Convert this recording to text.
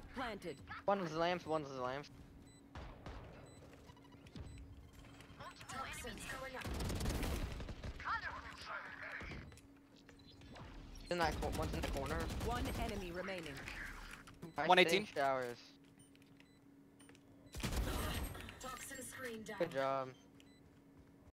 Spike planted. One lamps, lamps. one going lamps. In that cor- one's in the corner. One enemy remaining. I 118. Showers. Toxin screen down. Good job.